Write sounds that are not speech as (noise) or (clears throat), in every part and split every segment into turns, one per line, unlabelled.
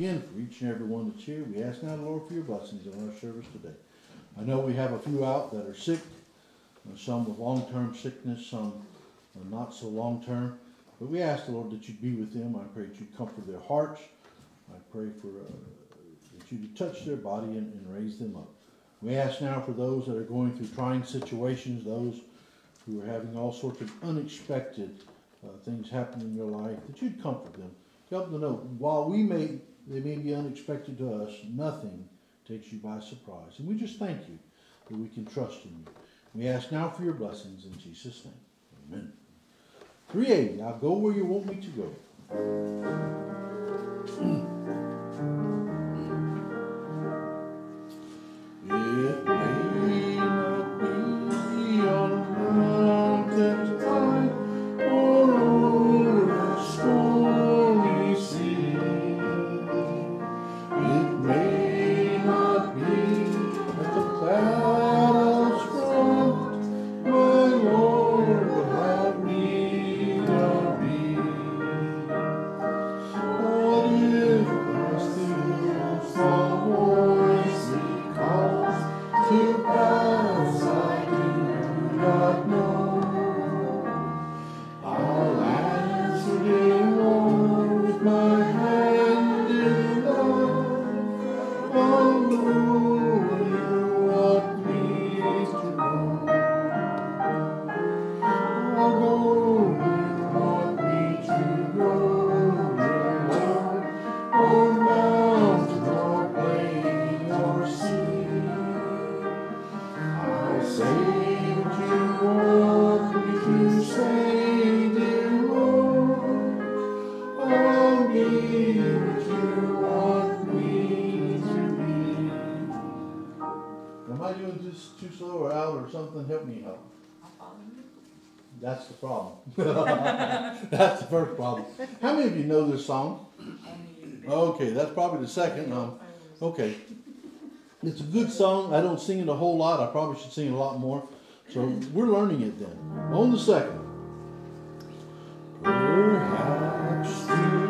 again for each and every one that's here. We ask now, the Lord, for your blessings on our service today. I know we have a few out that are sick, uh, some with long-term sickness, some not so long-term. But we ask, the Lord, that you'd be with them. I pray that you comfort their hearts. I pray for uh, that you'd touch their body and, and raise them up. We ask now for those that are going through trying situations, those who are having all sorts of unexpected uh, things happen in your life, that you'd comfort them. Help them know, while we may, they may be unexpected to us, nothing takes you by surprise. And we just thank you that we can trust in you. We ask now for your blessings in Jesus' name. Amen. 380, I'll go where you want me to go. Hmm. That's the problem. (laughs) That's the first problem. How many of you know this song? Okay, that's probably the second. Um, okay. It's a good song. I don't sing it a whole lot. I probably should sing it a lot more. So we're learning it then. On the second. Perhaps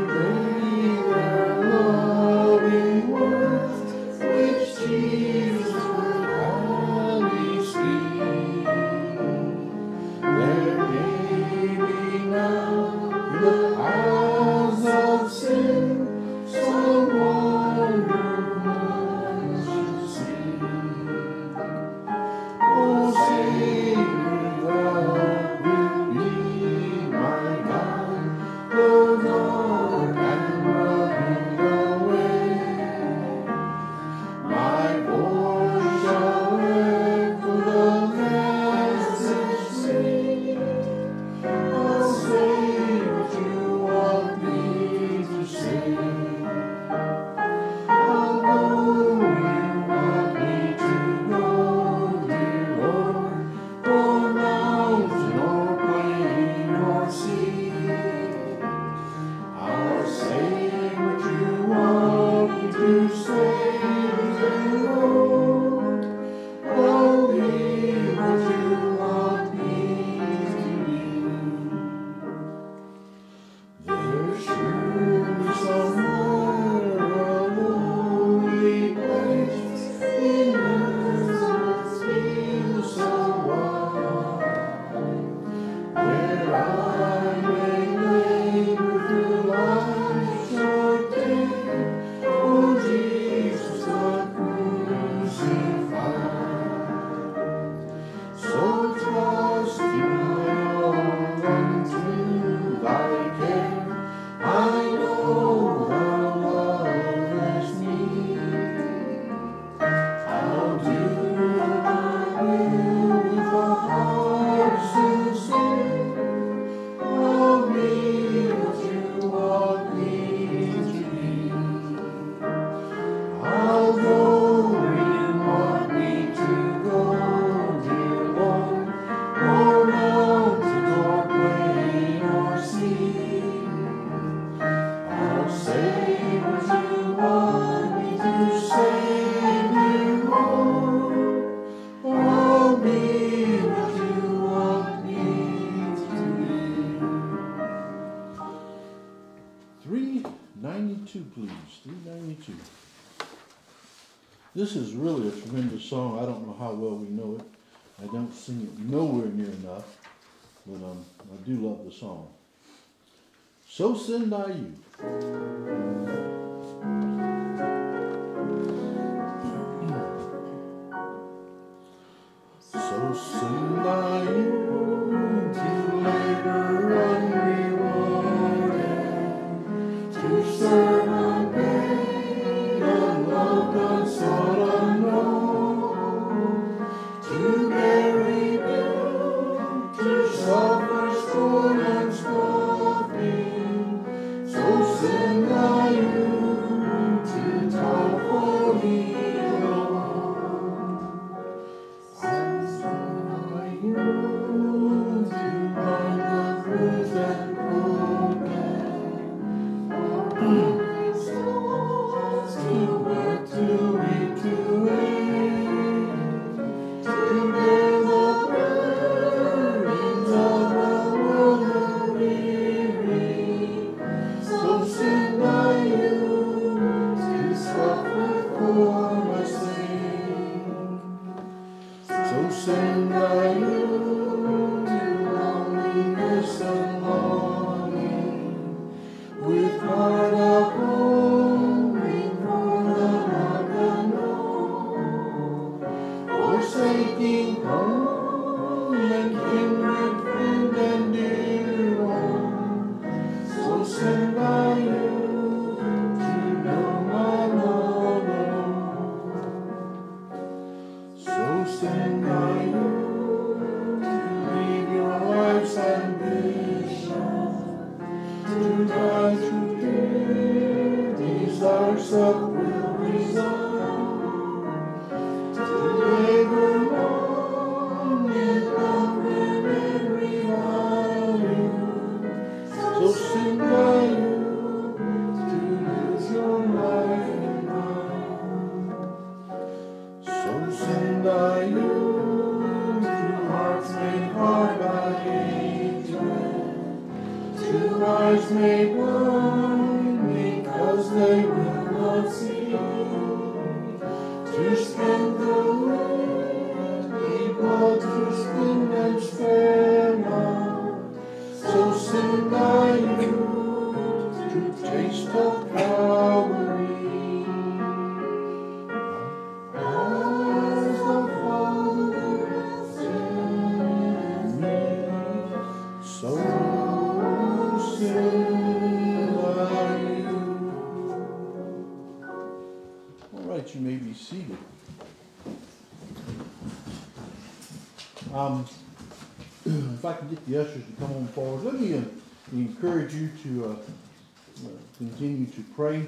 encourage you to uh, continue to pray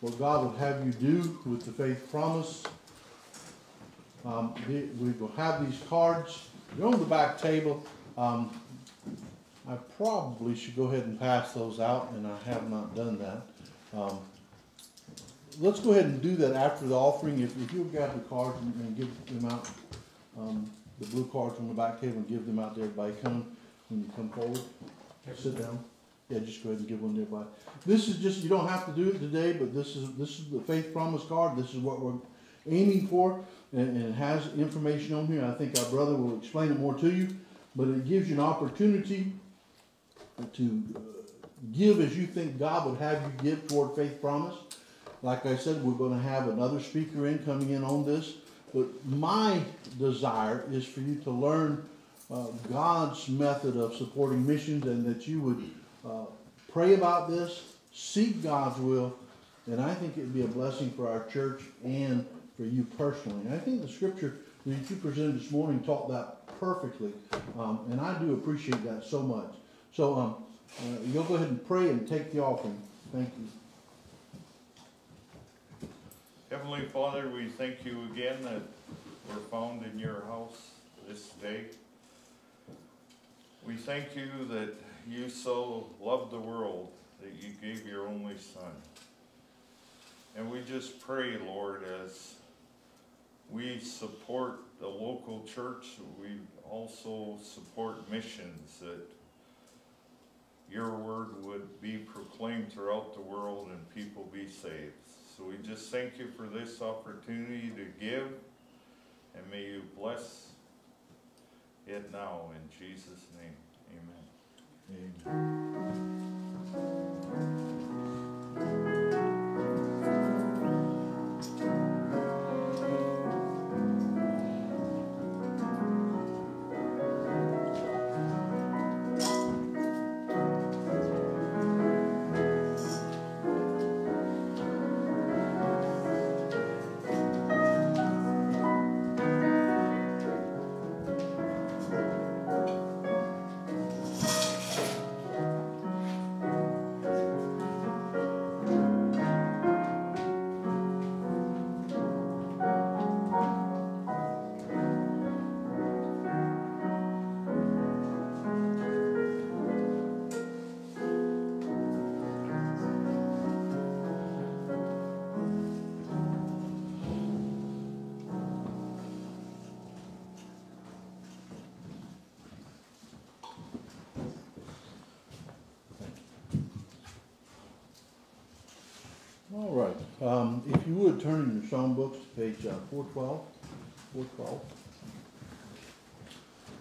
what God would have you do with the faith promise. Um, we will have these cards. They're on the back table. Um, I probably should go ahead and pass those out, and I have not done that. Um, let's go ahead and do that after the offering. If, if you'll grab the cards and, and give them out, um, the blue cards on the back table and give them out to everybody. Come when you come forward. Sit down. Yeah, just go ahead and give one to everybody. This is just, you don't have to do it today, but this is, this is the faith promise card. This is what we're aiming for. And, and it has information on here. I think our brother will explain it more to you. But it gives you an opportunity to uh, give as you think God would have you give toward faith promise. Like I said, we're gonna have another speaker in, coming in on this. But my desire is for you to learn uh, God's method of supporting missions and that you would uh, pray about this, seek God's will, and I think it'd be a blessing for our church and for you personally. And I think the scripture that you presented this morning taught that perfectly, um, and I do appreciate that so much. So um, uh, you'll go ahead and pray and take the offering. Thank you.
Heavenly Father, we thank you again that we're found in your house this day. We thank you that you so loved the world that you gave your only Son. And we just pray, Lord, as we support the local church, we also support missions, that your word would be proclaimed throughout the world and people be saved. So we just thank you for this opportunity to give, and may you bless it now in Jesus' name. Amen.
Turn in your song books to page, uh, four twelve, four twelve.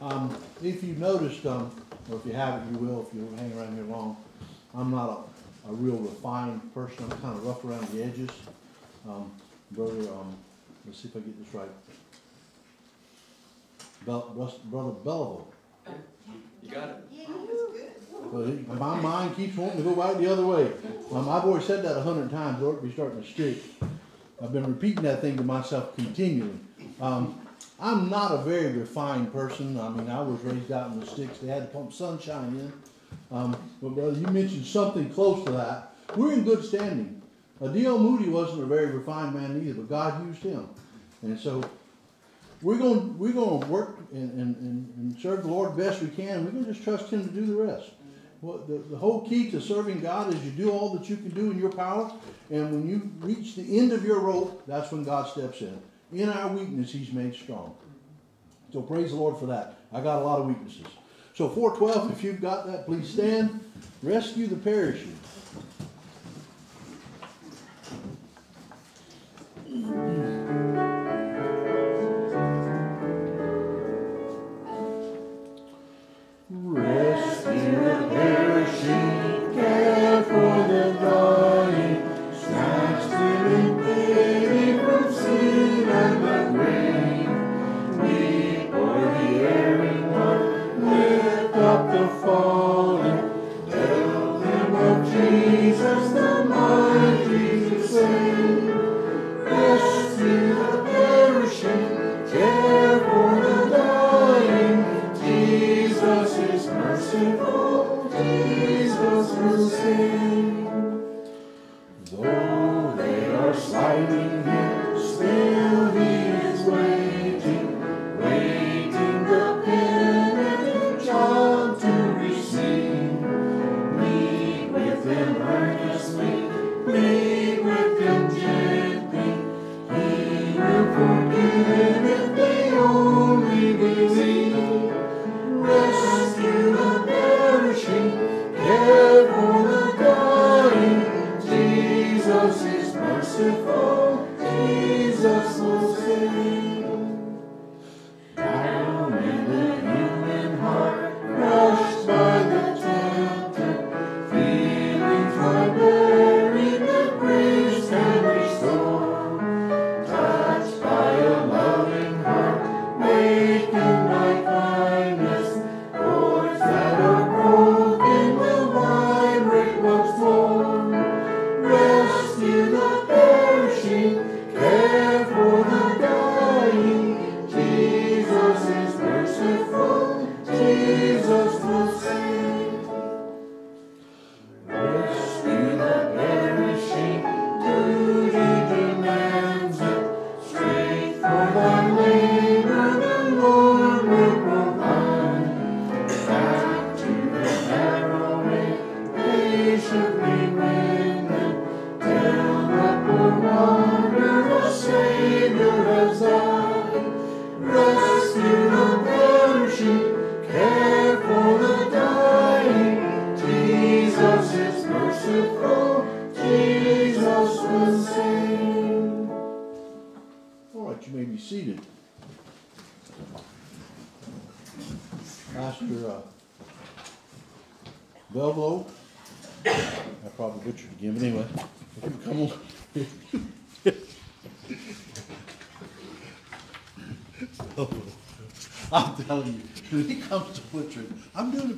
Um, if you noticed, um, or if you haven't, you will, if you hang around here long, I'm not a, a real refined person, I'm kinda rough around the edges. Um, brother, um, let's see if I get this right. Bel, brother Belleville,
You got it.
Yeah, good.
but my mind keeps wanting to go right the other way. Um, I've already said that a hundred times, or it'd be starting to stick. I've been repeating that thing to myself continually. Um, I'm not a very refined person. I mean, I was raised out in the sticks. They had to pump sunshine in. Um, but brother, you mentioned something close to that. We're in good standing. Uh, D.L. Moody wasn't a very refined man either, but God used him. And so we're gonna, we're gonna work and, and, and, serve the Lord best we can. We're gonna just trust Him to do the rest. Well, the, the whole key to serving God is you do all that you can do in your power, and when you reach the end of your rope, that's when God steps in. In our weakness, He's made strong. So praise the Lord for that. I got a lot of weaknesses. So 412, if you've got that, please stand. Rescue the perishing.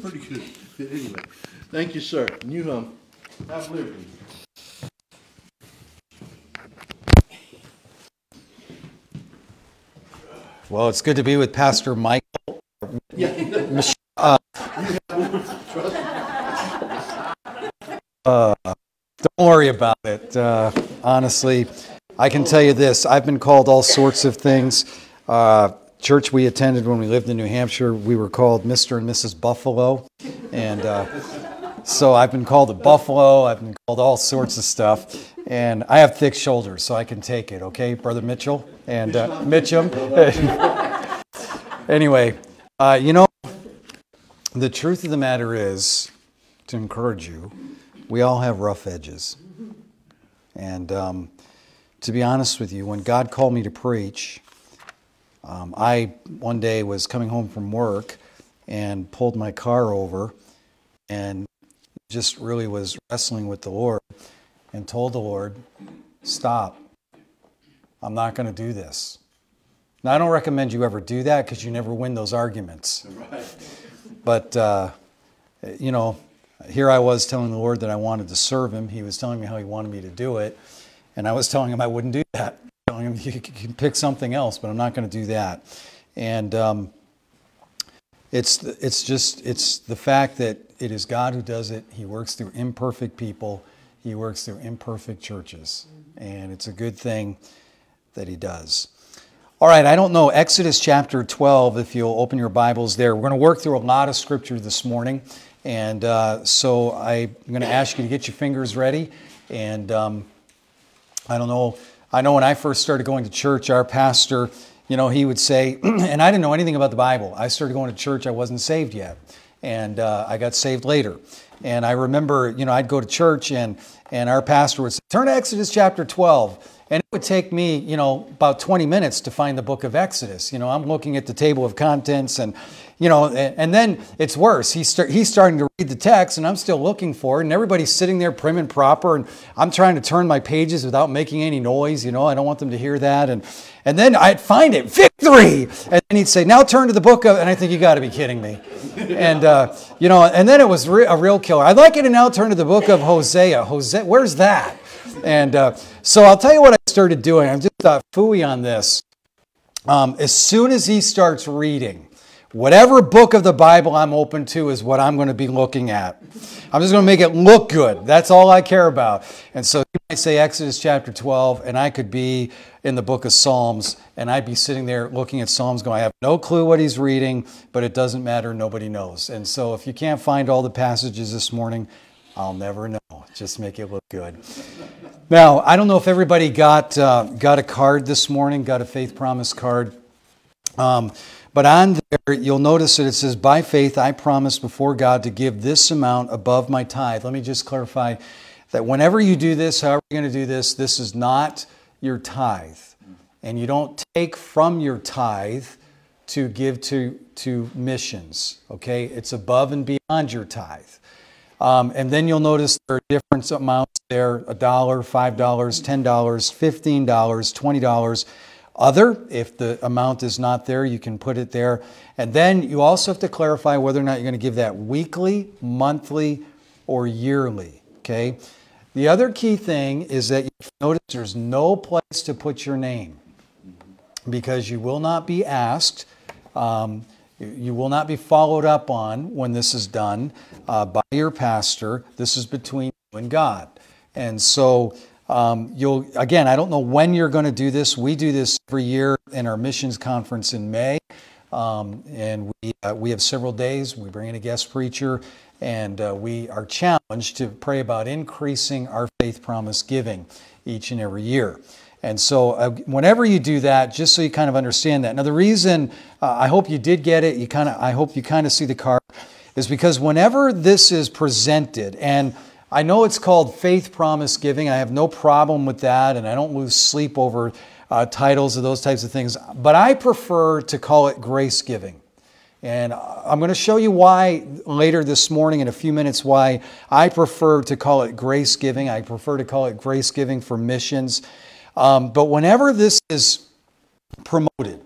I'm doing it pretty good. But (laughs) Anyway, thank you, sir. And you, um, have liberty.
Well, it's good to be with Pastor Mike. (laughs) (laughs) Uh, don't worry about it. Uh, honestly, I can tell you this I've been called all sorts of things. Church we attended when we lived in New Hampshire, we were called Mr. and Mrs. Buffalo. And uh, so I've been called a buffalo, I've been called all sorts of stuff. And I have thick shoulders, so I can take it, okay, Brother Mitchell and uh, Mitchum? (laughs) anyway, uh, you know, the truth of the matter is, to encourage you, we all have rough edges. And um, to be honest with you, when God called me to preach, um, I one day was coming home from work and pulled my car over and just really was wrestling with the Lord and told the Lord, Stop. I'm not going to do this. Now, I don't recommend you ever do that because you never win those arguments. But, uh, you know, here I was telling the Lord that I wanted to serve Him. He was telling me how He wanted me to do it. And I was telling Him I wouldn't do that. Him (laughs) you can pick something else, but I'm not going to do that. And um, it's, it's just, it's the fact that it is God who does it. He works through imperfect people. He works through imperfect churches. And it's a good thing that He does. All right, I don't know. Exodus chapter 12, if you'll open your Bibles there. We're going to work through a lot of scripture this morning. And uh, so I'm going to ask you to get your fingers ready. And um, I don't know. I know when I first started going to church, our pastor, you know, he would say, (clears throat) and I didn't know anything about the Bible. I started going to church, I wasn't saved yet. And uh, I got saved later. And I remember, you know, I'd go to church and, and our pastor would say, turn to Exodus chapter 12. And it would take me, you know, about 20 minutes to find the book of Exodus. You know, I'm looking at the table of contents and, you know, and, then it's worse. He's, start, he's starting to read the text and I'm still looking for it. And everybody's sitting there prim and proper. And I'm trying to turn my pages without making any noise. You know, I don't want them to hear that. And, and then I'd find it, victory. And then he'd say, now turn to the book of, and I think you got to be kidding me. And, uh, you know, and then it was re- a real killer. I'd like you to now turn to the book of Hosea. Hosea, where's that? And uh, so I'll tell you what I started doing. I'm just uh, fooey on this. Um, as soon as he starts reading, whatever book of the Bible I'm open to is what I'm going to be looking at. I'm just going to make it look good. That's all I care about. And so he might say Exodus chapter 12, and I could be in the book of Psalms, and I'd be sitting there looking at Psalms going, I have no clue what he's reading, but it doesn't matter. Nobody knows. And so if you can't find all the passages this morning, I'll never know. Just make it look good. Now, I don't know if everybody got uh, got a card this morning, got a faith promise card. Um, but on there, you'll notice that it says, By faith, I promise before God to give this amount above my tithe. Let me just clarify that whenever you do this, however you're going to do this, this is not your tithe. And you don't take from your tithe to give to, to missions, okay? It's above and beyond your tithe. Um, and then you'll notice there are different amounts there a dollar, five dollars, ten dollars, fifteen dollars, twenty dollars. Other, if the amount is not there, you can put it there. And then you also have to clarify whether or not you're going to give that weekly, monthly, or yearly. Okay. The other key thing is that you notice there's no place to put your name because you will not be asked. Um, you will not be followed up on when this is done uh, by your pastor. This is between you and God. And so um, you'll, again, I don't know when you're going to do this. We do this every year in our missions conference in May. Um, and we, uh, we have several days. We bring in a guest preacher, and uh, we are challenged to pray about increasing our faith promise giving each and every year. And so, uh, whenever you do that, just so you kind of understand that. Now, the reason uh, I hope you did get it, you kind of, I hope you kind of see the card, is because whenever this is presented, and I know it's called faith promise giving, I have no problem with that, and I don't lose sleep over uh, titles of those types of things. But I prefer to call it grace giving. And I'm going to show you why later this morning in a few minutes why I prefer to call it grace giving. I prefer to call it grace giving for missions. Um, but whenever this is promoted,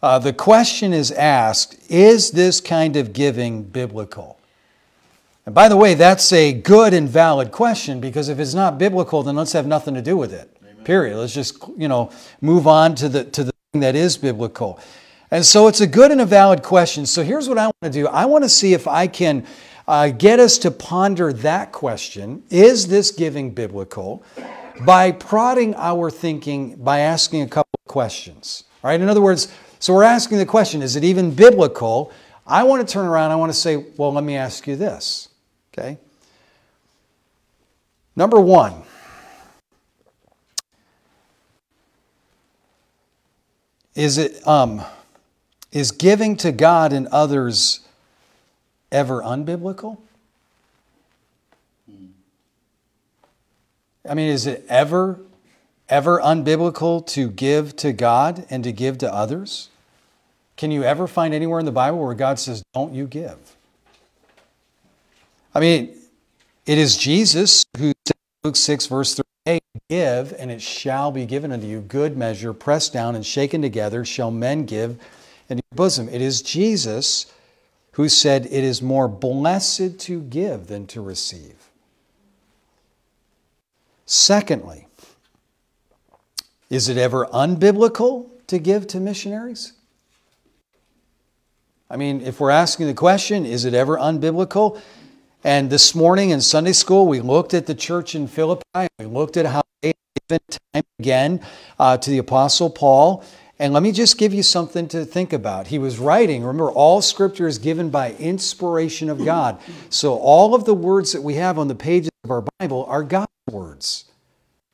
uh, the question is asked is this kind of giving biblical? And by the way, that's a good and valid question because if it's not biblical, then let's have nothing to do with it. Amen. Period. Let's just, you know, move on to the, to the thing that is biblical. And so it's a good and a valid question. So here's what I want to do I want to see if I can uh, get us to ponder that question Is this giving biblical? By prodding our thinking by asking a couple of questions. Right, in other words, so we're asking the question Is it even biblical? I want to turn around, I want to say, Well, let me ask you this. Okay? Number one, is it um, is giving to God and others ever unbiblical? I mean, is it ever, ever unbiblical to give to God and to give to others? Can you ever find anywhere in the Bible where God says, don't you give? I mean, it is Jesus who said Luke 6, verse 38, Give, and it shall be given unto you, good measure, pressed down and shaken together, shall men give in your bosom. It is Jesus who said, It is more blessed to give than to receive. Secondly, is it ever unbiblical to give to missionaries? I mean, if we're asking the question, is it ever unbiblical? And this morning in Sunday school, we looked at the church in Philippi. We looked at how they given time again uh, to the Apostle Paul. And let me just give you something to think about. He was writing, remember, all scripture is given by inspiration of God. So all of the words that we have on the pages of our Bible are God's words,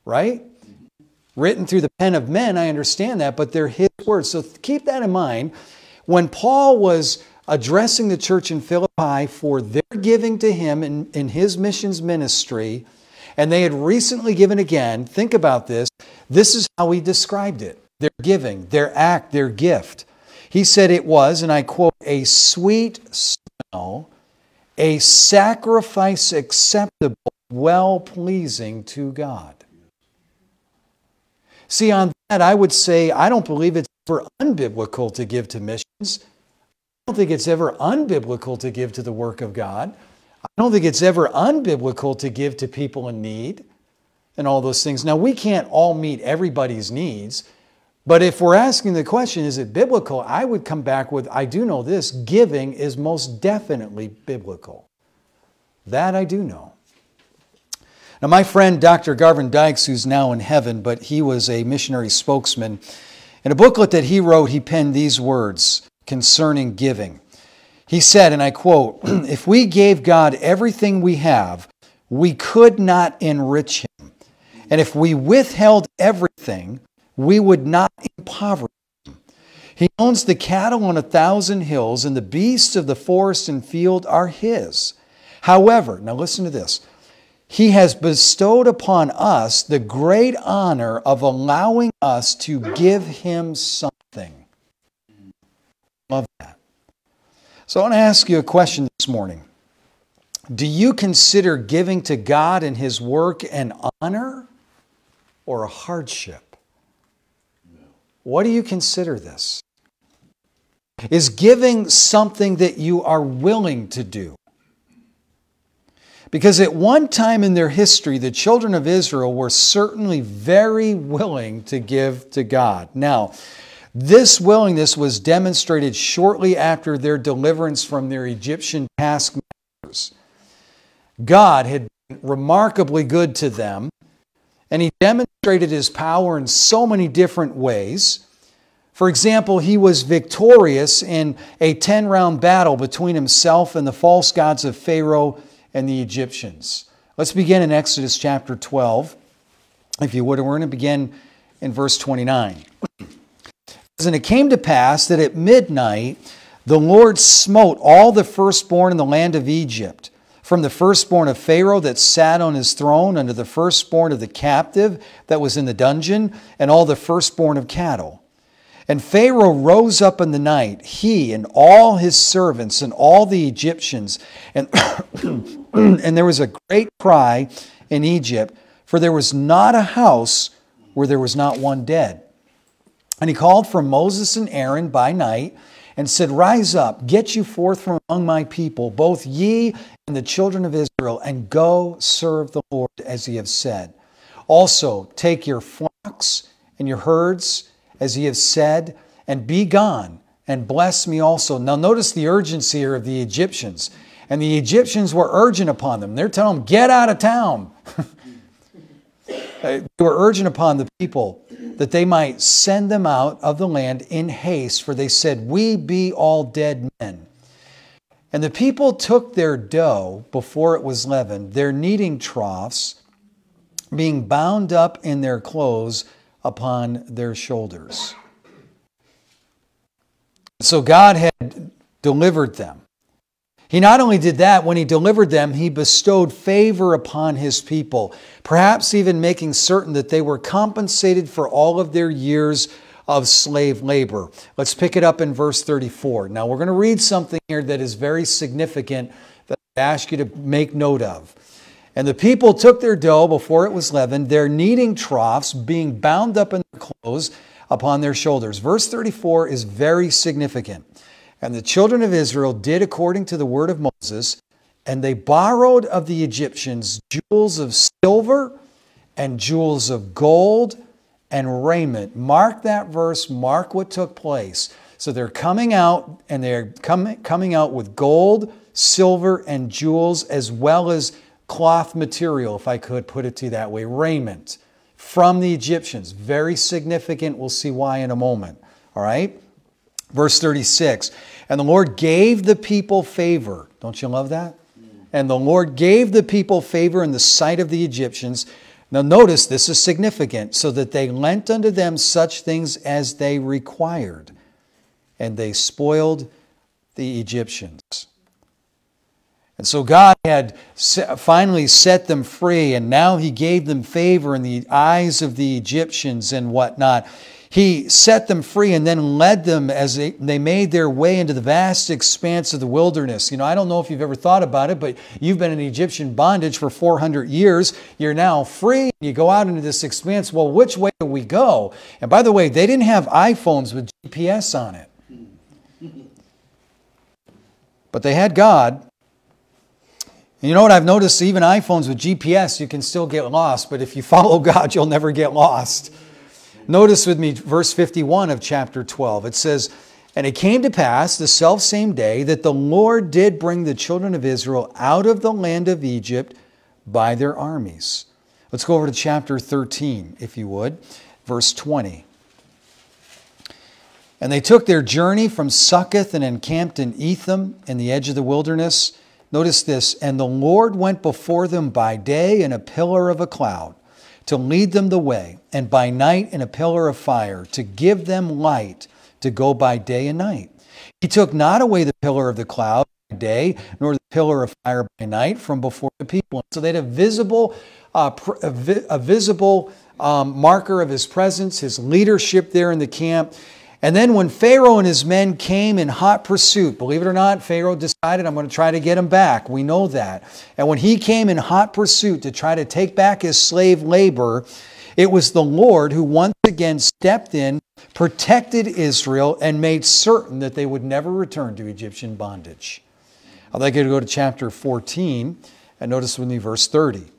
right? Written through the pen of men, I understand that, but they're His words. So keep that in mind. When Paul was addressing the church in Philippi for their giving to him in, in his missions ministry, and they had recently given again, think about this. This is how he described it their giving, their act, their gift. He said it was, and I quote, a sweet smell, a sacrifice acceptable, well pleasing to God. See, on that, I would say I don't believe it's ever unbiblical to give to missions. I don't think it's ever unbiblical to give to the work of God. I don't think it's ever unbiblical to give to people in need and all those things. Now, we can't all meet everybody's needs. But if we're asking the question, is it biblical? I would come back with, I do know this giving is most definitely biblical. That I do know. Now, my friend Dr. Garvin Dykes, who's now in heaven, but he was a missionary spokesman, in a booklet that he wrote, he penned these words concerning giving. He said, and I quote, (clears throat) If we gave God everything we have, we could not enrich him. And if we withheld everything, we would not impoverish him. He owns the cattle on a thousand hills, and the beasts of the forest and field are his. However, now listen to this. He has bestowed upon us the great honor of allowing us to give him something. Love that. So I want to ask you a question this morning. Do you consider giving to God and his work an honor or a hardship? What do you consider this? Is giving something that you are willing to do? Because at one time in their history, the children of Israel were certainly very willing to give to God. Now, this willingness was demonstrated shortly after their deliverance from their Egyptian taskmasters. God had been remarkably good to them, and he demonstrated his power in so many different ways. For example, he was victorious in a 10 round battle between himself and the false gods of Pharaoh and the Egyptians. Let's begin in Exodus chapter 12. If you would, we're going to begin in verse 29. (clears throat) And it came to pass that at midnight the Lord smote all the firstborn in the land of Egypt from the firstborn of Pharaoh that sat on his throne, unto the firstborn of the captive that was in the dungeon, and all the firstborn of cattle. And Pharaoh rose up in the night, he and all his servants and all the Egyptians, and, (coughs) and there was a great cry in Egypt, for there was not a house where there was not one dead. And he called for Moses and Aaron by night and said, Rise up, get you forth from among my people, both ye and the children of Israel, and go serve the Lord as ye have said. Also, take your flocks and your herds, as ye have said, and be gone, and bless me also. Now, notice the urgency here of the Egyptians. And the Egyptians were urgent upon them. They're telling them, Get out of town. (laughs) they were urgent upon the people that they might send them out of the land in haste, for they said, We be all dead men. And the people took their dough before it was leavened, their kneading troughs, being bound up in their clothes upon their shoulders. So God had delivered them. He not only did that, when he delivered them, he bestowed favor upon his people, perhaps even making certain that they were compensated for all of their years of slave labor. Let's pick it up in verse 34. Now, we're going to read something here that is very significant that I ask you to make note of. And the people took their dough before it was leavened, their kneading troughs being bound up in their clothes upon their shoulders. Verse 34 is very significant. And the children of Israel did according to the word of Moses, and they borrowed of the Egyptians jewels of silver and jewels of gold and raiment. Mark that verse, mark what took place. So they're coming out and they're coming, coming out with gold, silver, and jewels, as well as cloth material, if I could put it to you that way, raiment from the Egyptians. Very significant. We'll see why in a moment. All right? Verse 36 And the Lord gave the people favor. Don't you love that? And the Lord gave the people favor in the sight of the Egyptians. Now, notice this is significant so that they lent unto them such things as they required, and they spoiled the Egyptians. And so God had finally set them free, and now He gave them favor in the eyes of the Egyptians and whatnot. He set them free and then led them as they, they made their way into the vast expanse of the wilderness. You know, I don't know if you've ever thought about it, but you've been in Egyptian bondage for 400 years. You're now free. You go out into this expanse. Well, which way do we go? And by the way, they didn't have iPhones with GPS on it, but they had God. And you know what I've noticed? Even iPhones with GPS, you can still get lost, but if you (laughs) follow God, you'll never get lost. Notice with me verse 51 of chapter 12. It says, And it came to pass the self same day that the Lord did bring the children of Israel out of the land of Egypt by their armies. Let's go over to chapter 13, if you would, verse 20. And they took their journey from Succoth and encamped in Etham in the edge of the wilderness. Notice this, and the Lord went before them by day in a pillar of a cloud to lead them the way, and by night in a pillar of fire, to give them light to go by day and night. He took not away the pillar of the cloud by day, nor the pillar of fire by night from before the people. So they had a visible, uh, a, vi- a, visible um, marker of his presence, his leadership there in the camp. And then when Pharaoh and his men came in hot pursuit, believe it or not, Pharaoh decided, I'm going to try to get him back. We know that. And when he came in hot pursuit to try to take back his slave labor, it was the Lord who once again stepped in, protected Israel, and made certain that they would never return to Egyptian bondage. I'd like you to go to chapter 14 and notice with me verse 30.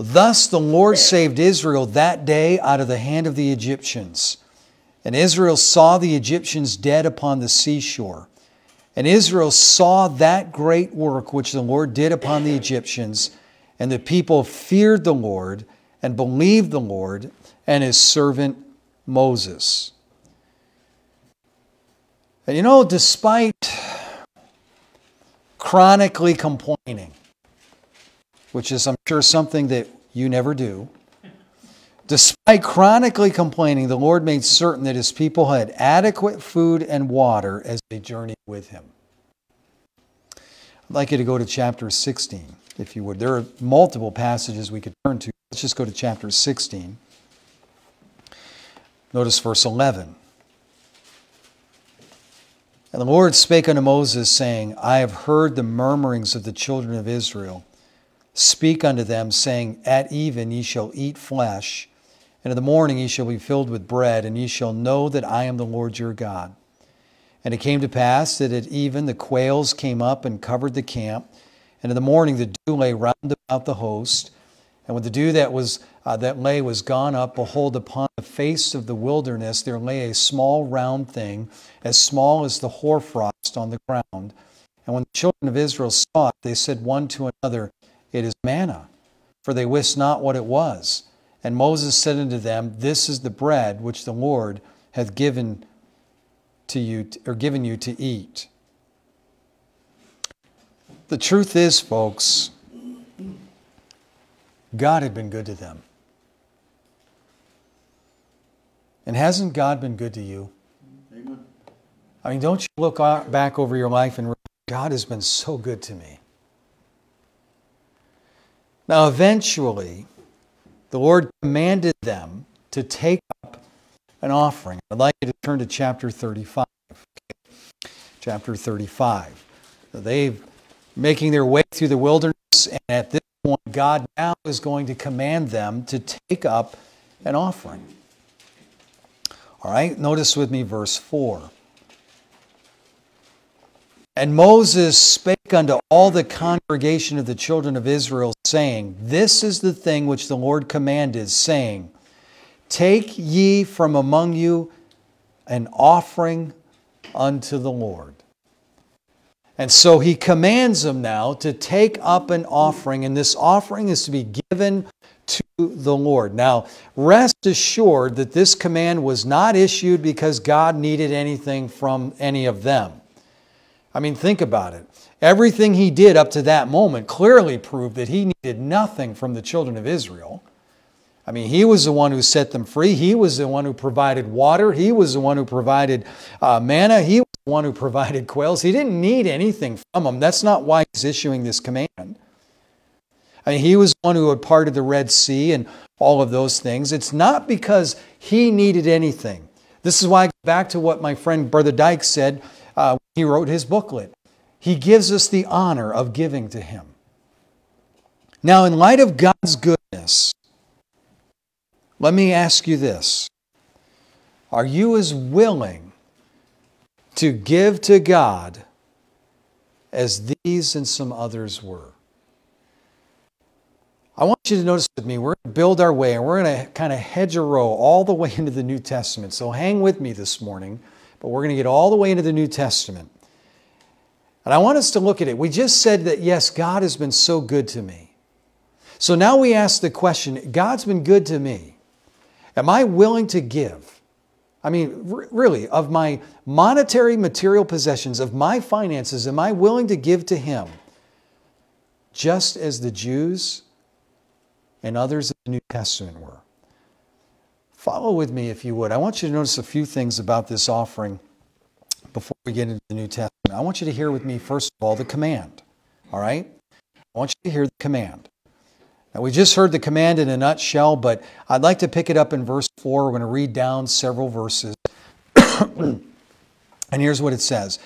Thus the Lord saved Israel that day out of the hand of the Egyptians. And Israel saw the Egyptians dead upon the seashore. And Israel saw that great work which the Lord did upon the Egyptians. And the people feared the Lord and believed the Lord and his servant Moses. And you know, despite chronically complaining, which is, I'm sure, something that you never do. Despite chronically complaining, the Lord made certain that his people had adequate food and water as they journeyed with him. I'd like you to go to chapter 16, if you would. There are multiple passages we could turn to. Let's just go to chapter 16. Notice verse 11. And the Lord spake unto Moses, saying, I have heard the murmurings of the children of Israel. Speak unto them, saying, At even ye shall eat flesh, and in the morning ye shall be filled with bread, and ye shall know that I am the Lord your God. And it came to pass that at even the quails came up and covered the camp, and in the morning the dew lay round about the host. And when the dew that was uh, that lay was gone up, behold, upon the face of the wilderness there lay a small round thing, as small as the hoarfrost on the ground. And when the children of Israel saw it, they said one to another, It is manna, for they wist not what it was. And Moses said unto them, This is the bread which the Lord hath given to you, or given you to eat. The truth is, folks, God had been good to them. And hasn't God been good to you?
Amen.
I mean, don't you look back over your life and God has been so good to me? Now, eventually, the Lord commanded them to take up an offering. I'd like you to turn to chapter 35. Chapter 35. They're making their way through the wilderness, and at this point, God now is going to command them to take up an offering. All right, notice with me verse 4. And Moses spake unto all the congregation of the children of Israel, saying, This is the thing which the Lord commanded, saying, Take ye from among you an offering unto the Lord. And so he commands them now to take up an offering, and this offering is to be given to the Lord. Now, rest assured that this command was not issued because God needed anything from any of them. I mean, think about it. Everything he did up to that moment clearly proved that he needed nothing from the children of Israel. I mean, he was the one who set them free. He was the one who provided water. He was the one who provided uh, manna. He was the one who provided quails. He didn't need anything from them. That's not why he's issuing this command. I mean, he was the one who had parted the Red Sea and all of those things. It's not because he needed anything. This is why I go back to what my friend Brother Dyke said uh, when he wrote his booklet. He gives us the honor of giving to him. Now, in light of God's goodness, let me ask you this Are you as willing to give to God as these and some others were? I want you to notice with me, we're going to build our way and we're going to kind of hedge a row all the way (laughs) into the New Testament. So hang with me this morning, but we're going to get all the way into the New Testament. I want us to look at it. We just said that, yes, God has been so good to me. So now we ask the question God's been good to me. Am I willing to give? I mean, really, of my monetary material possessions, of my finances, am I willing to give to Him? Just as the Jews and others in the New Testament were. Follow with me if you would. I want you to notice a few things about this offering before we get into the New Testament. I want you to hear with me, first of all, the command. All right? I want you to hear the command. Now, we just heard the command in a nutshell, but I'd like to pick it up in verse 4. We're going to read down several verses. (clears throat) and here's what it says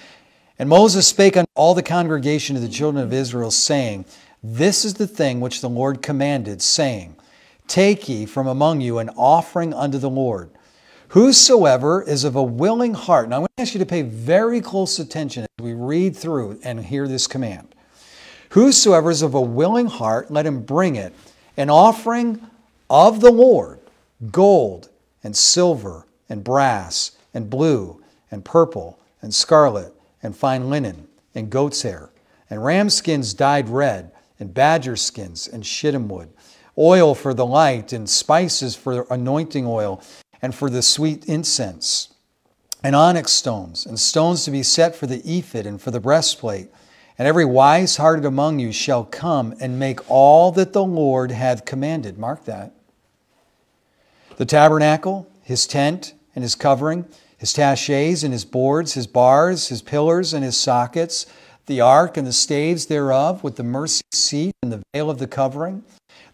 And Moses spake unto all the congregation of the children of Israel, saying, This is the thing which the Lord commanded, saying, Take ye from among you an offering unto the Lord. Whosoever is of a willing heart. Now, I want to ask you to pay very close attention as we read through and hear this command. Whosoever is of a willing heart, let him bring it, an offering of the Lord, gold and silver and brass and blue and purple and scarlet and fine linen and goat's hair and ram skins dyed red and badger skins and shittim wood, oil for the light and spices for anointing oil and for the sweet incense, and onyx stones and stones to be set for the ephod and for the breastplate and every wise hearted among you shall come and make all that the Lord hath commanded. Mark that. The tabernacle, his tent and his covering, his taches and his boards, his bars, his pillars and his sockets, the ark and the staves thereof, with the mercy seat and the veil of the covering,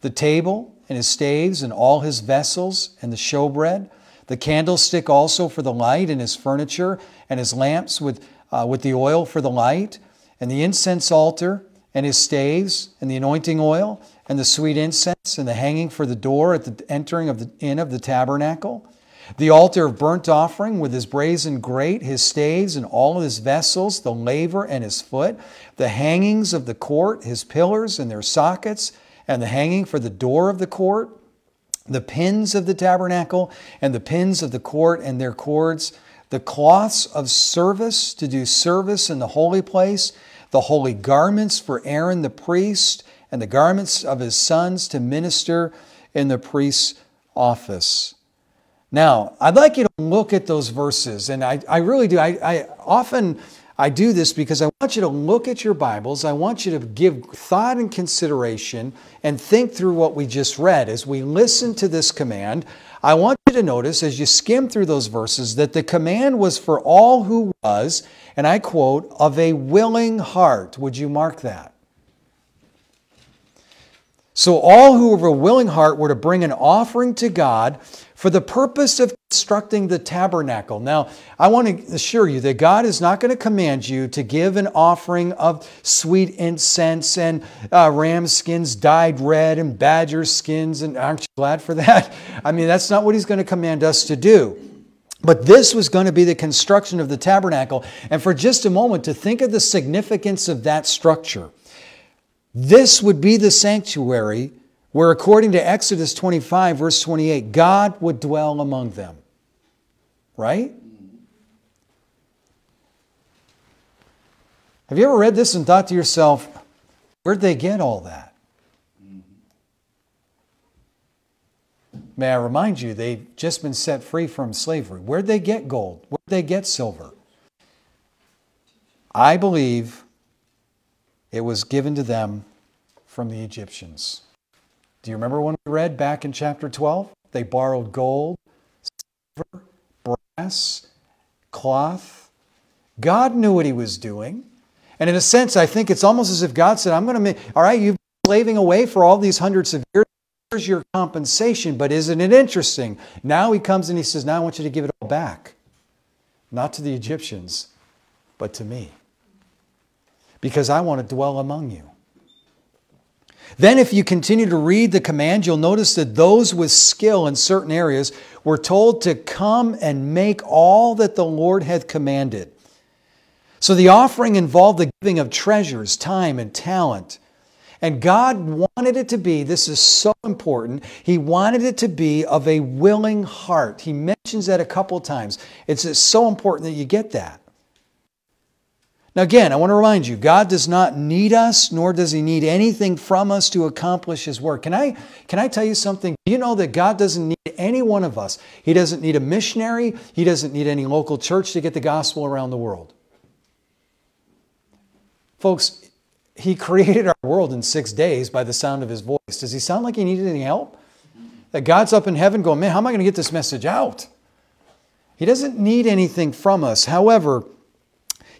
the table and his staves and all his vessels and the showbread, the candlestick also for the light and his furniture, and his lamps with, uh, with the oil for the light, and the incense altar and his staves, and the anointing oil, and the sweet incense, and the hanging for the door at the entering of the in of the tabernacle, the altar of burnt offering with his brazen grate, his staves, and all of his vessels, the laver and his foot, the hangings of the court, his pillars and their sockets, and the hanging for the door of the court, the pins of the tabernacle, and the pins of the court and their cords, the cloths of service to do service in the holy place, the holy garments for Aaron the priest, and the garments of his sons to minister in the priest's office. Now, I'd like you to look at those verses, and I, I really do. I, I often I do this because I want you to look at your Bibles. I want you to give thought and consideration and think through what we just read. As we listen to this command, I want you to notice as you skim through those verses that the command was for all who was, and I quote, of a willing heart. Would you mark that? So, all who have a willing heart were to bring an offering to God for the purpose of constructing the tabernacle. Now, I want to assure you that God is not going to command you to give an offering of sweet incense and uh, ram skins dyed red and badger skins. And aren't you glad for that? (laughs) I mean, that's not what He's going to command us to do. But this was going to be the construction of the tabernacle. And for just a moment, to think of the significance of that structure. This would be the sanctuary where, according to Exodus 25, verse 28, God would dwell among them. Right? Have you ever read this and thought to yourself, where'd they get all that? May I remind you, they've just been set free from slavery. Where'd they get gold? Where'd they get silver? I believe it was given to them from the Egyptians. Do you remember when we read back in chapter 12? They borrowed gold, silver, brass, cloth. God knew what he was doing. And in a sense, I think it's almost as if God said, I'm going to make, all right, you've been slaving away for all these hundreds of years. Here's your compensation. But isn't it interesting? Now he comes and he says, Now I want you to give it all back. Not to the Egyptians, but to me because I want to dwell among you. Then, if you continue to read the command, you'll notice that those with skill in certain areas were told to come and make all that the Lord had commanded. So, the offering involved the giving of treasures, time, and talent. And God wanted it to be, this is so important, He wanted it to be of a willing heart. He mentions that a couple times. It's so important that you get that. Now, again, I want to remind you God does not need us, nor does He need anything from us to accomplish His work. Can I, can I tell you something? Do you know that God doesn't need any one of us? He doesn't need a missionary, He doesn't need any local church to get the gospel around the world. Folks, He created our world in six days by the sound of His voice. Does He sound like He needed any help? That God's up in heaven going, man, how am I going to get this message out? He doesn't need anything from us. However,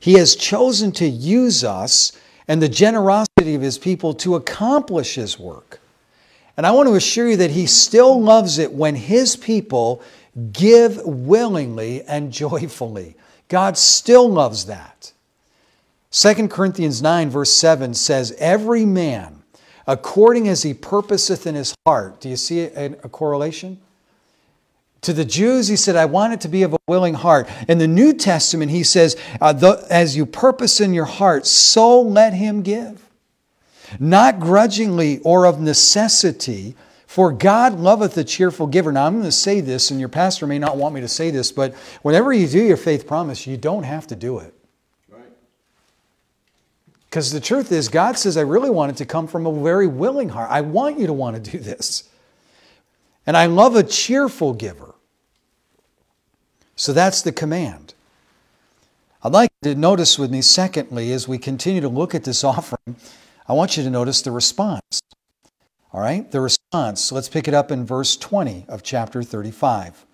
he has chosen to use us and the generosity of His people to accomplish His work. And I want to assure you that He still loves it when His people give willingly and (laughs) joyfully. God still loves that. 2 Corinthians 9, verse 7 says, Every man, according as he purposeth in his heart. Do you see a, a correlation? To the Jews, he said, I want it to be of a willing heart. In the New Testament, he says, uh, As you purpose in your heart, so let him give. Not grudgingly or of necessity, for God loveth a cheerful giver. Now, I'm going to say this, and your pastor may not want me to say this, but whenever you do your faith promise, you don't have to do it. Because the truth is, God says, I really want it to come from a very willing heart. I want you to want to do this. And I love a cheerful giver. So that's the command. I'd like to notice with me, secondly, as we continue to look at this offering, I want you to notice the response. All right, the response. Let's pick it up in verse 20 of chapter 35.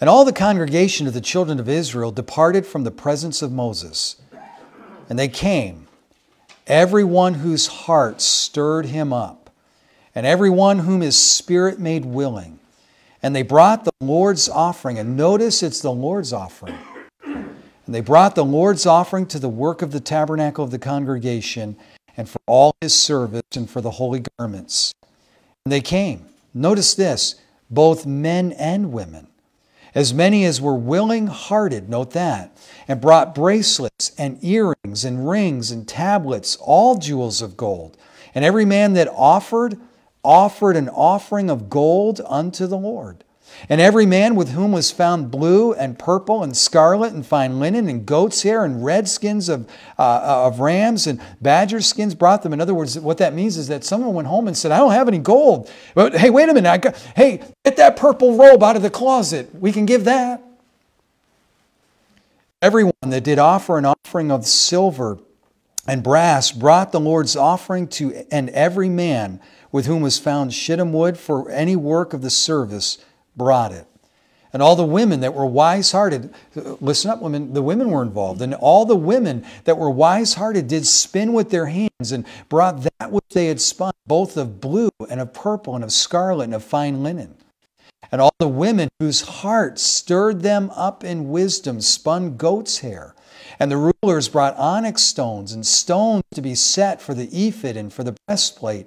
And all the congregation of the children of Israel departed from the presence of Moses. And they came, everyone whose heart stirred him up, and everyone whom his spirit made willing. And they brought the Lord's offering. And notice it's the Lord's offering. And they brought the Lord's offering to the work of the tabernacle of the congregation, and for all his service, and for the holy garments. And they came. Notice this both men and women as many as were willing hearted, note that, and brought bracelets and earrings and rings and tablets, all jewels of gold. And every man that offered, offered an offering of gold unto the Lord. And every man with whom was found blue and purple and scarlet and fine linen and goat's hair and red skins of, uh, of rams and badger skins brought them. In other words, what that means is that someone went home and said, I don't have any gold. But hey, wait a minute. Got, hey, get that purple robe out of the closet. We can give that. Everyone that did offer an offering of silver and brass brought the Lord's offering to, and every man with whom was found shittim wood for any work of the service brought it. And all the women that were wise hearted, listen up, women, the women were involved. And all the women that were wise hearted did spin with their hands and brought that which they had spun, both of blue and of purple and of scarlet and of fine linen. And all the women whose hearts stirred them up in wisdom spun goat's hair. And the rulers brought onyx stones and stones to be set for the ephod and for the breastplate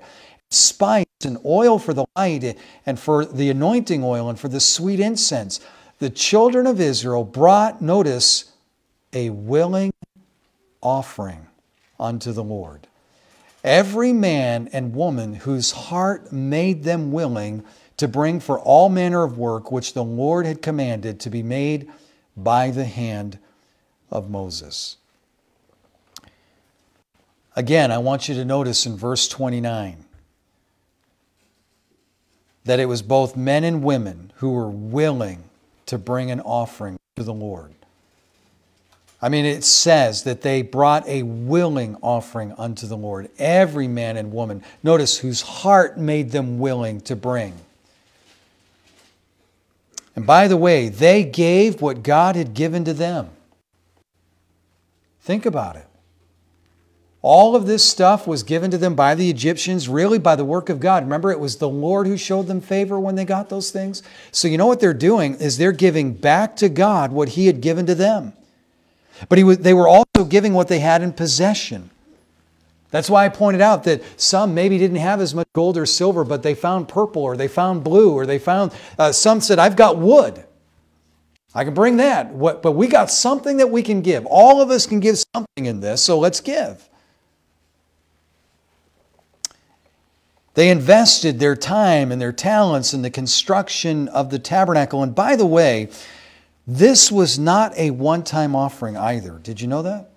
spice and oil for the light and for the anointing oil and for the sweet incense. The children of Israel brought, notice, a willing offering unto the Lord. Every man and woman whose heart made them willing to bring for all manner of work which the Lord had commanded to be made by the hand of Moses. Again, I want you to notice in verse 29 that it was both men and women who were willing to bring an offering to the Lord. I mean, it says that they brought a willing offering unto the Lord, every man and woman. Notice whose heart made them willing to bring. And by the way, they gave what God had given to them. Think about it. All of this stuff was given to them by the Egyptians, really by the work of God. Remember, it was the Lord who showed them favor when they got those things. So, you know what they're doing is they're giving back to God what He had given to them. But he was, they were also giving what they had in possession. That's why I pointed out that some maybe didn't have as much gold or silver, but they found purple or they found blue or they found, uh, some said, I've got wood. I can bring that. What, but we got something that we can give. All of us can give something in this, so let's give. They invested their time and their talents in the construction of the tabernacle. And by the way, this was not a one time offering either. Did you know that?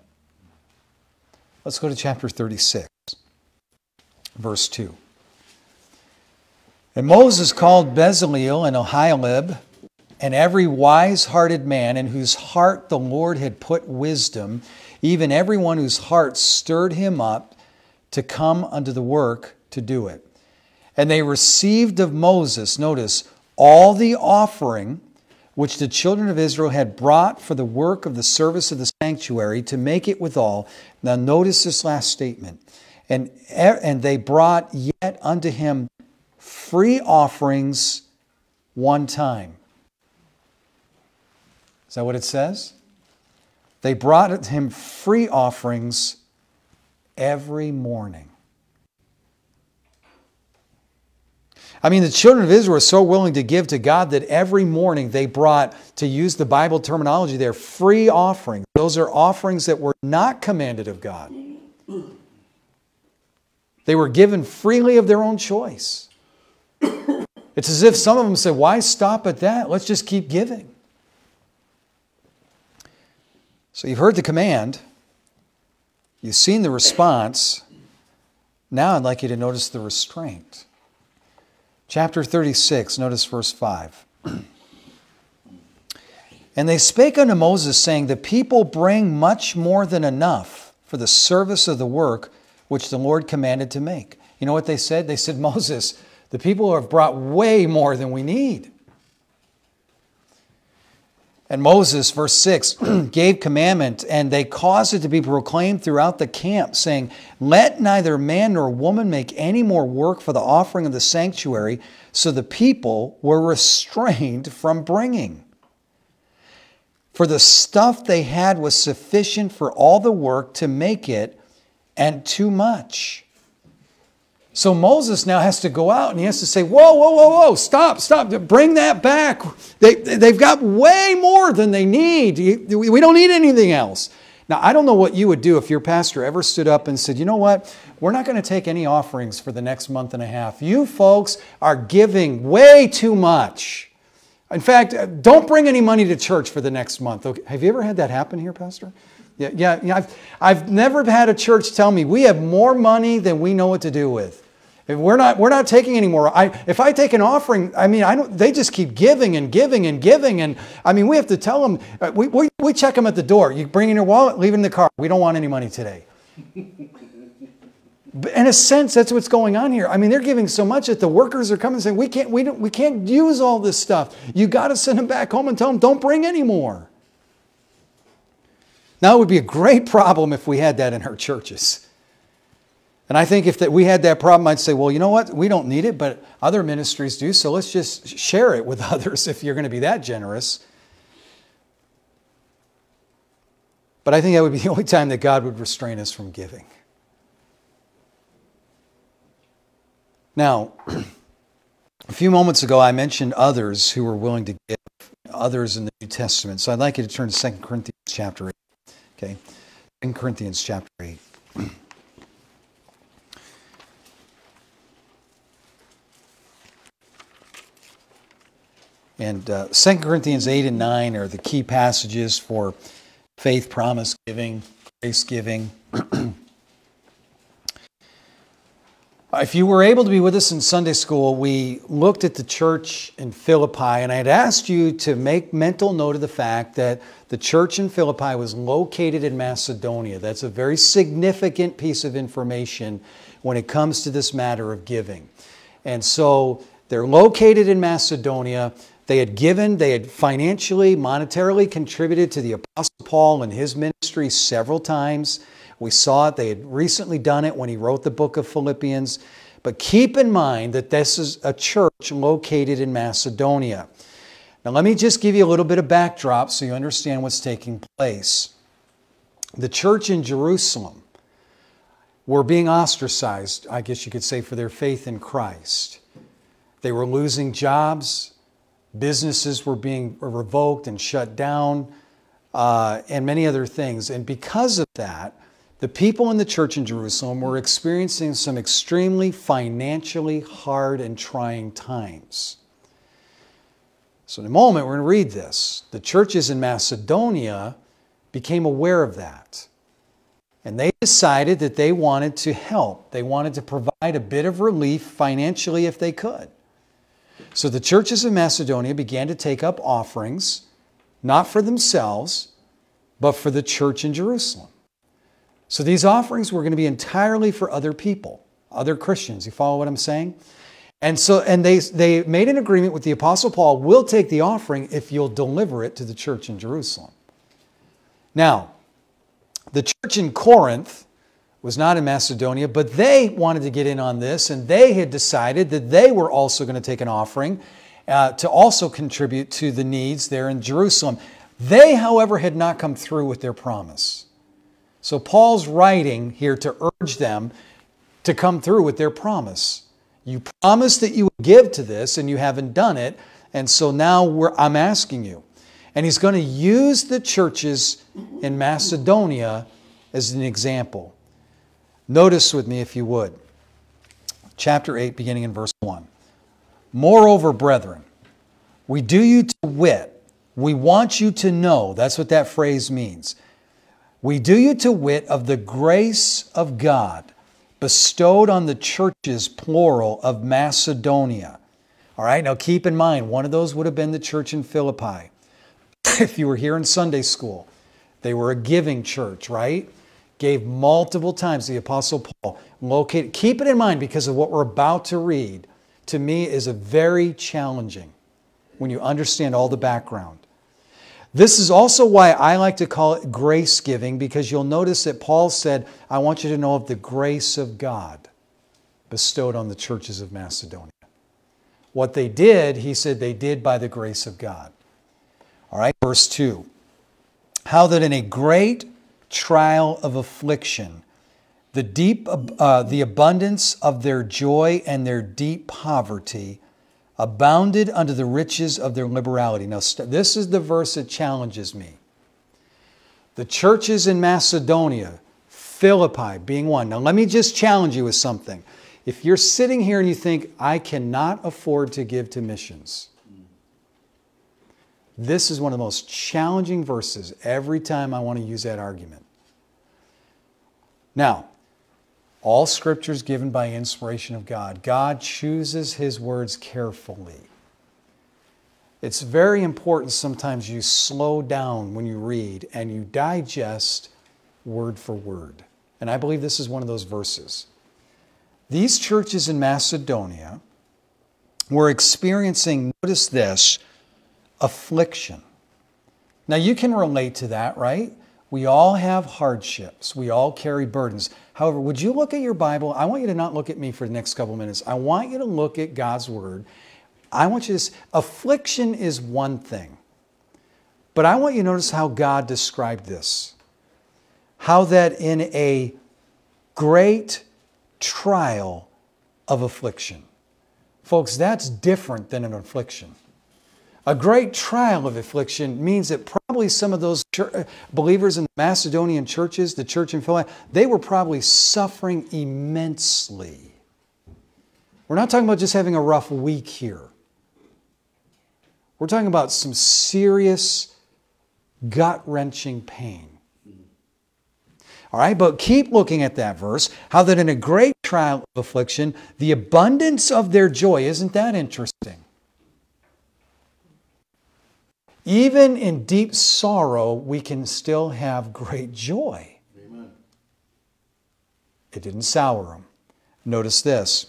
Let's go to chapter 36, verse 2. And Moses called Bezaleel and Aholiab and every wise hearted man in whose heart the Lord had put wisdom, even everyone whose heart stirred him up to come unto the work to do it. And they received of Moses, notice, all the offering which the children of Israel had brought for the work of the service of the sanctuary to make it withal. Now, notice this last statement. And, and they brought yet unto him free offerings one time. Is that what it says? They brought him free offerings every morning. I mean, the children of Israel were so willing to give to God that every morning they brought, to use the Bible terminology, their free offerings. Those are offerings that were not commanded of God. They were given freely of their own choice. It's as if some of them said, Why stop at that? Let's just keep giving. So you've heard the command, you've seen the response. Now I'd like you to notice the restraint. Chapter 36, notice verse 5. (clears throat) and they spake unto Moses, saying, The people bring much more than enough for the service of the work which the Lord commanded to make. You know what they said? They said, Moses, the people have brought way more than we need. And Moses, verse 6, (clears throat) gave commandment, and they caused it to be proclaimed throughout the camp, saying, Let neither man nor woman make any more work for the offering of the sanctuary. So the people were restrained from bringing. For the stuff they had was sufficient for all the work to make it, and too much. So Moses now has to go out and he has to say, Whoa, whoa, whoa, whoa, stop, stop, bring that back. They, they've got way more than they need. We don't need anything else. Now, I don't know what you would do if your pastor ever stood up and said, You know what? We're not going to take any offerings for the next month and a half. You folks are giving way too much. In fact, uh, don't bring any money to church for the next month. Okay. Have you ever had that happen here, Pastor? Yeah, yeah, yeah. I've, I've never had a church tell me we have more money than we know what to do with. If we're not, we're not taking any more. I, if I take an offering, I mean, I don't, they just keep giving and giving and giving. And I mean, we have to tell them, uh, we, we, we check them at the door. You bring in your wallet, leave it in the car. We don't want any money today. In a sense, that's what's going on here. I mean, they're giving so much that the workers are coming and saying, we can't, we, don't, we can't use all this stuff. You got to send them back home and tell them, don't bring any more. Now, it would be a great problem if we had that in our churches. And I think if that we had that problem, I'd say, well, you know what? We don't need it, but other ministries do, so let's just share it with (laughs) others if you're going to be that generous. But I think that would be the only time that God would restrain us from giving. Now, (clears throat) a few moments ago, I mentioned others who were willing to give, others in the New Testament. So I'd like you to turn to 2 Corinthians chapter 8. Okay? 2 Corinthians chapter 8. (clears throat) And uh, 2 Corinthians 8 and 9 are the key passages for faith promise giving, grace giving. (clears throat) if you were able to be with us in Sunday school, we looked at the church in Philippi, and I had asked you to make mental note of the fact that the church in Philippi was located in Macedonia. That's a very significant piece of information when it comes to this matter of giving. And so they're located in Macedonia. They had given, they had financially, monetarily contributed to the Apostle Paul and his ministry several times. We saw it. They had recently done it when he wrote the book of Philippians. But keep in mind that this is a church located in Macedonia. Now, let me just give you a little bit of backdrop so you understand what's taking place. The church in Jerusalem were being ostracized, I guess you could say, for their faith in Christ. They were losing jobs, businesses were being revoked and shut down, uh, and many other things. And because of that, the people in the church in Jerusalem were experiencing some extremely financially hard and trying times. So, in a moment, we're going to read this. The churches in Macedonia became aware of that. And they decided that they wanted to help. They wanted to provide a bit of relief financially if they could. So the churches of Macedonia began to take up offerings, not for themselves, but for the church in Jerusalem. So these offerings were going to be entirely for other people, other Christians. You follow what I'm saying? And so, and they, they made an agreement with the Apostle Paul we'll take the offering if you'll deliver it to the church in Jerusalem. Now, the church in Corinth was not in Macedonia, but they wanted to get in on this, and they had decided that they were also going to take an offering uh, to also contribute to the needs there in Jerusalem. They, however, had not come through with their promise. So Paul's writing here to urge them to come through with their promise. You promised that you would give to this, and you haven't done it, and so now I'm asking you. And he's going to use the churches in Macedonia as an example. Notice with me, if you would, chapter 8, beginning in verse 1. Moreover, brethren, we do you to wit, we want you to know, that's what that phrase means. We do you to wit of the grace of God bestowed on the churches, plural, of Macedonia. All right, now keep in mind, one of those would have been the church in Philippi. (laughs) if you were here in Sunday school, they were a giving church, right? gave multiple times the apostle paul located keep it in mind because of what we're about to read to me is a very challenging when you understand all the background This is also why I like to call it grace giving, because you'll notice that Paul said, I want you to know of the grace of God bestowed on the churches of Macedonia. What they did, he said, they did by the grace of God. All right, verse 2. How that in a great trial of affliction, the deep, uh, the abundance of their joy and their deep poverty abounded under the riches of their liberality. Now, this is the verse that challenges me. The churches in Macedonia, Philippi being one. Now, let me just challenge you with something. If you're sitting here and you think, I cannot afford to give to missions, this is one of the most challenging verses every time I want to use that argument. Now, all scripture is given by inspiration of God. God chooses his words carefully. It's very important sometimes you slow down when you read and you digest word for word. And I believe this is one of those verses. These churches in Macedonia were experiencing, notice this, affliction. Now you can relate to that, right? We all have hardships. We all carry burdens. However, would you look at your Bible? I want you to not look at me for the next couple minutes. I want you to look at God's Word. I want you to, affliction is one thing. But I want you to notice how God described this. How that in a great trial of affliction. Folks, that's different than an affliction. A great trial of affliction means that probably some of those uh, believers in the Macedonian churches, the church in Philippi, they were probably suffering immensely. We're not talking about just having a rough week here. We're talking about some serious, gut wrenching pain. All right, but keep looking at that verse. How that in a great trial of affliction, the abundance of their joy, isn't that interesting? Even in deep sorrow, we can still have great joy. Amen. It didn't sour them. Notice this.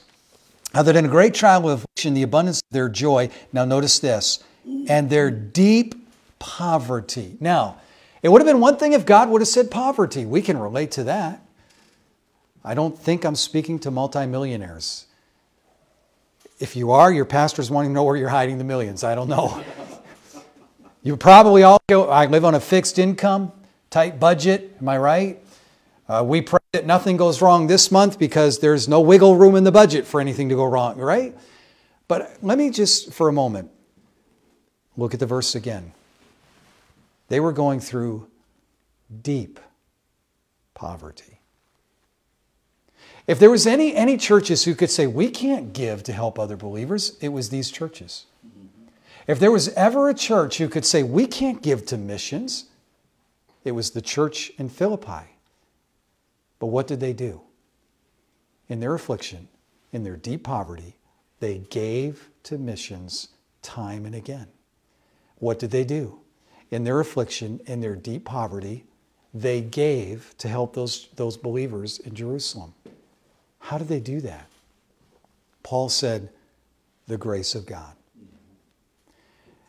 That in a great trial of affliction, the abundance of their joy, now notice this, and their deep poverty. Now, it would have been one thing if God would have said poverty. We can relate to that. I don't think I'm speaking to multimillionaires. If you are, your pastor's wanting to know where you're hiding the millions. I don't know. (laughs) You probably all go, I live on a fixed income, tight budget, am I right? Uh, we pray that nothing goes wrong this month because there's no wiggle room in the budget for anything to go wrong, right? But let me just, for a moment, look at the verse again. They were going through deep poverty. If there was any, any churches who could say, we can't give to help other believers, it was these churches. If there was ever a church who could say, we can't give to missions, it was the church in Philippi. But what did they do? In their affliction, in their deep poverty, they gave to missions time and again. What did they do? In their affliction, in their deep poverty, they gave to help those, those believers in Jerusalem. How did they do that? Paul said, the grace of God.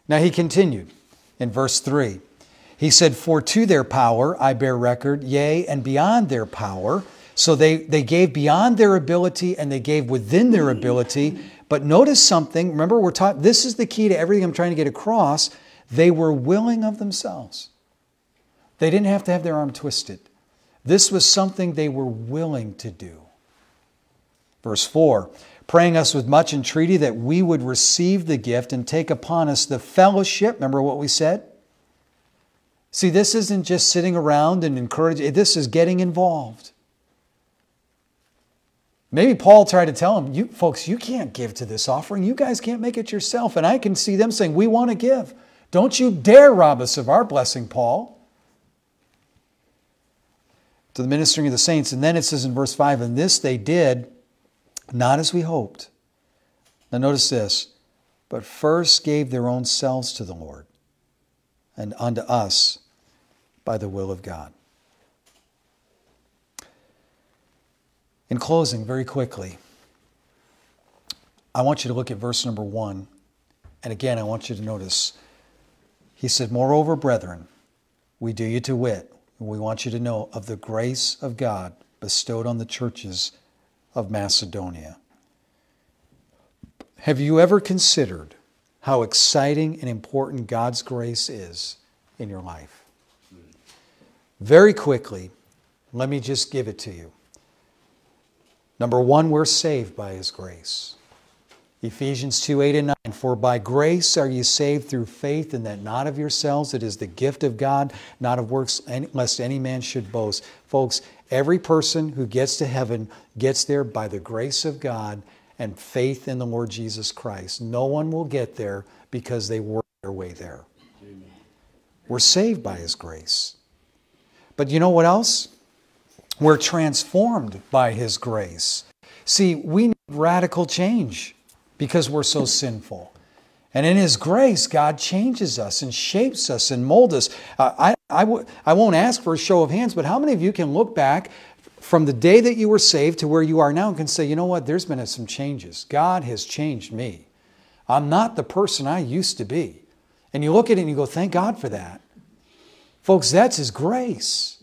Now he continued in verse 3. He said, For to their power I bear record, yea, and beyond their power. So they, they gave beyond their ability and they gave within their ability. But notice something. Remember, we're taught this is the key to everything I'm trying to get across. They were willing of themselves. They didn't have to have their arm twisted. This was something they were willing to do. Verse 4 praying us with much entreaty that we would receive the gift and take upon us the fellowship. Remember what we said? See, this isn't just sitting around and encouraging, this is getting involved. Maybe Paul tried to tell them, you folks, you can't give to this offering. You guys can't make it yourself. And I can see them saying, We want to give. Don't you dare rob us of our blessing, Paul. To the ministering of the saints. And then it says in verse 5, And this they did not as we hoped. Now, notice this, but first gave their own selves to the Lord and unto us by the will of God. In closing, very quickly, I want you to look at verse number one. And again, I want you to notice He said, Moreover, brethren, we do you to wit, we want you to know of the grace of God bestowed on the churches of Macedonia. Have you ever considered how exciting and important God's grace is in your life? Very quickly, let me just give it to you. Number one, we're saved by His grace. Ephesians 2 8 and 9. For by grace are you saved through faith, and that not of yourselves, it is the gift of God, not of works, lest any man should boast. Folks, every person who gets to heaven gets there by the grace of God and faith in the Lord Jesus Christ. No one will get there because they work their way there. Amen. We're saved by His grace. But you know what else? We're transformed by His grace. See, we need radical change because we're so sinful. And in His grace, God changes us and shapes us and molds us. Uh, I, I, w- I won't ask for a show of hands, but how many of you can look back from the day that you were saved to where you are now and can say, you know what, there's been some changes. God has changed me. I'm not the person I used to be. And you look at it and you go, thank God for that. Folks, that's His grace.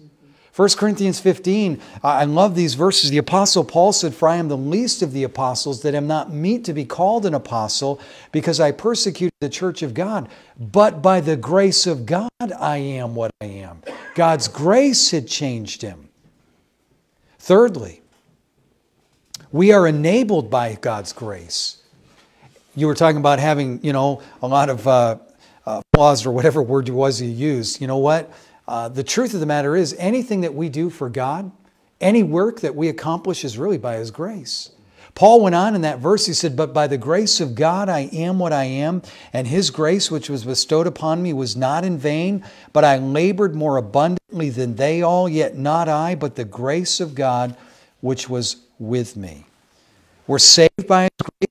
1 Corinthians 15, I love these verses. The Apostle Paul said, For I am the least of the apostles that am not meet to be called an apostle because I persecuted the church of God. But by the grace of God, I am what I am. God's grace had changed him. Thirdly, we are enabled by God's grace. You were talking about having, you know, a lot of uh, uh, flaws or whatever word it was you used. You know what? Uh, the truth of the matter is, anything that we do for God, any work that we accomplish is really by His grace. Paul went on in that verse, he said, But by the grace of God I am what I am, and His grace which was bestowed upon me was not in vain, but I labored more abundantly than they all, yet not I, but the grace of God which was with me. We're saved by His grace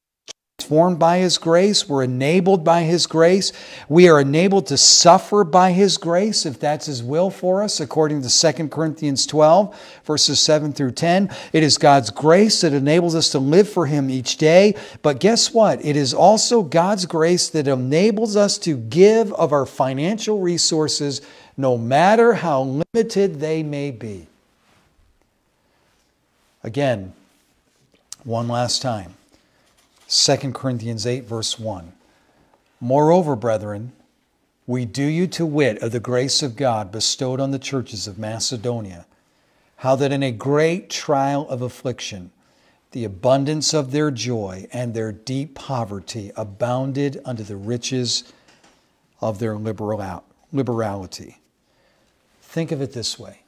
transformed by His grace. We're enabled by His grace. We are enabled to suffer by His grace if that's His will for us, according to 2 Corinthians 12, verses 7 through 10. It is God's grace that enables us to live for Him each day. But guess what? It is also God's grace that enables us to give of our financial resources, no matter how limited they may be. Again, one last time. 2 Corinthians 8, verse 1. Moreover, brethren, we do you to wit of the grace of God bestowed on the churches of Macedonia, how that in a great trial of affliction, the abundance of their joy and their deep poverty abounded unto the riches of their liberal, out liberality. Think of it this way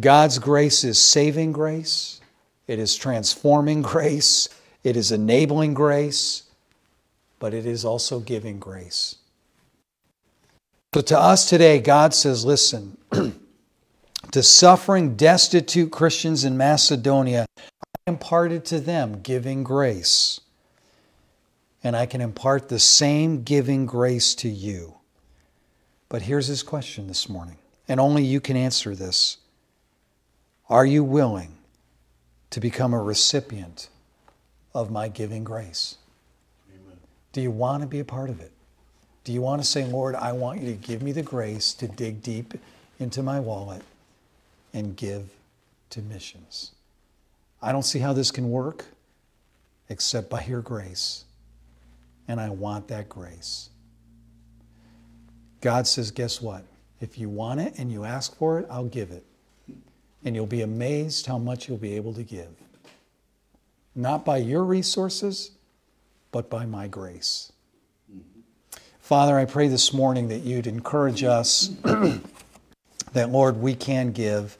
God's grace is saving grace, it is transforming (laughs) grace, it is enabling grace, but it is also giving grace. So to us today, God says, listen, (clears throat) to suffering, destitute Christians in Macedonia, I imparted to them giving grace. And I can impart the same giving grace to you. But here's his question this morning, and only you can answer this. Are you willing to become a recipient of my giving grace? Amen. Do you want to be a part of it? Do you want to say, Lord, I want you to give me the grace to dig deep into my wallet and give to missions? I don't see how this can work except by your grace. And I want that grace. God says, guess what? If you want it and you ask for it, I'll give it. And you'll be amazed how much you'll be able to give not by your resources, but by my grace. Father, I pray this morning that you'd encourage us (clears throat) that, Lord, we can give.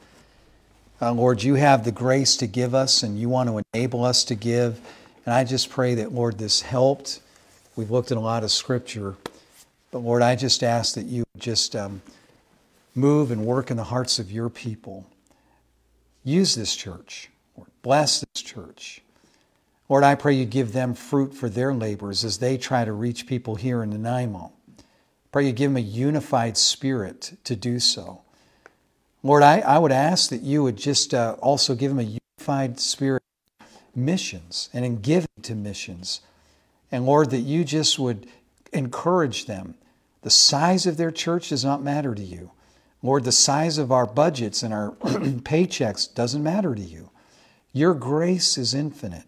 Uh, Lord, you have the grace to give us and you want to enable us to give. And I just pray that, Lord, this helped. We've looked at a lot of scripture. But, Lord, I just ask that you just um, move and work in the hearts of your people. Use this church. Lord, bless this church. Lord, I pray you give them fruit for their labors as they try to reach people here in Nanaimo. Pray you give them a unified spirit to do so. Lord, I, I would ask that you would just uh, also give them a unified spirit missions and in giving to missions. And Lord, that you just would encourage them The size of their church does not matter to you. Lord, the size of our budgets and our (clears throat) paychecks doesn't matter to you. Your grace is infinite.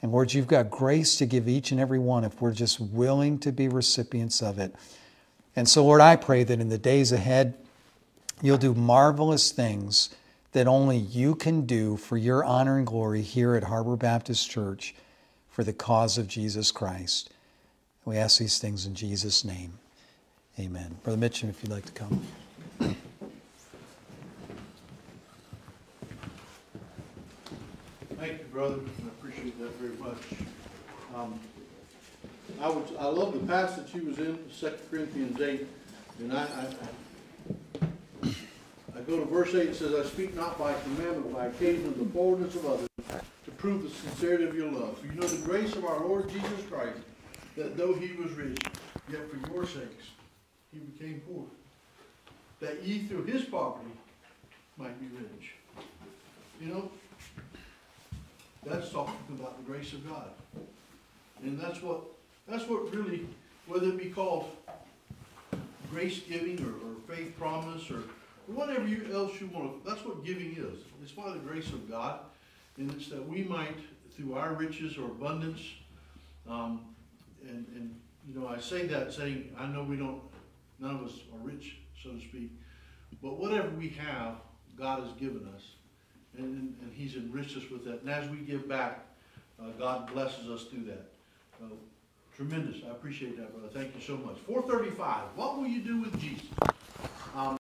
And Lord, you've got grace to give each and every one if we're just willing to be recipients of it. And so, Lord, I pray that in the days ahead, you'll do marvelous things that only you can do for your honor and glory here at Harbour Baptist Church for the cause of Jesus Christ. We ask these things in Jesus' name. Amen. Brother Mitchum, if you'd like to come.
Thank you, brother. Appreciate that very much. Um, I was, I love the passage he was in, Second Corinthians eight, and I, I, I go to verse eight, it says, I speak not by commandment, but by occasion of the boldness of others, to prove the sincerity of your love. For you know the grace of our Lord Jesus Christ, that though he was rich, yet for your sakes he became poor, that ye through his poverty might be rich. You know, that's talking about the grace of God. And that's what, that's what really, whether it be called grace giving or, or faith promise or whatever you, else you want, that's what giving is. It's by the grace of God. And it's that we might, through our riches or abundance, um, and, and, you know, I say that saying, I know we don't, none of us are rich, so to speak, but whatever we have, God has given us. And, and, he's enriched us with that. And as we give back, uh, God blesses us through that. Uh, tremendous. I appreciate that, brother. Thank you so much. Four thirty-five. What will you do with Jesus? Um,